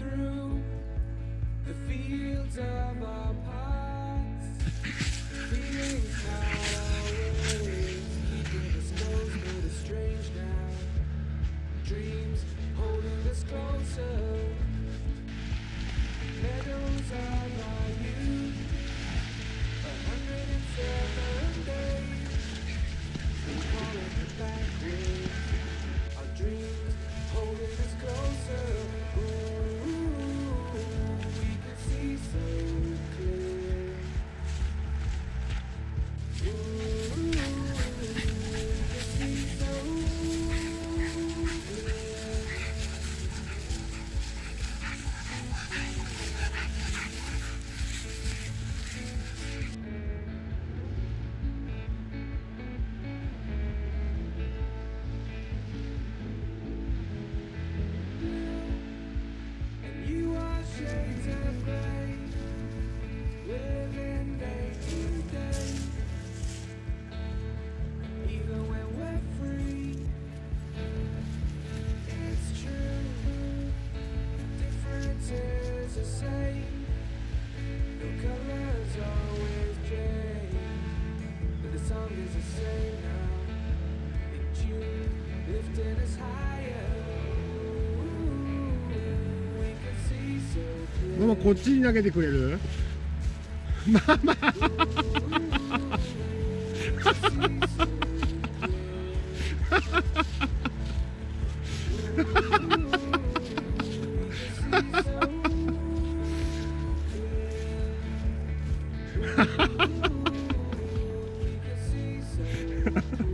through the fields of our past. ママこっちに投げてくれる？ママハハハハ